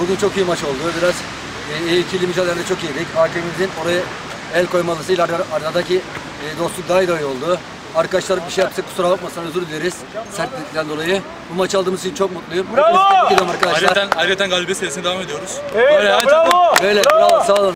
Bugün çok iyi maç oldu. Biraz e, ikili mücadelede çok iyiydik. Hakemimizin oraya el koymalısıyla ar- aradaki e, dostluk daha iyi daha iyi oldu. Arkadaşlar bir şey yapsak kusura bakmasın özür dileriz sertlikten dolayı. Bu maç aldığımız için çok mutluyum. Bravo! Tebrik ediyorum arkadaşlar. Ayrıca, ayrıca galibiyet serisine devam ediyoruz. Evet, Böyle bravo. Böyle bravo sağ olun.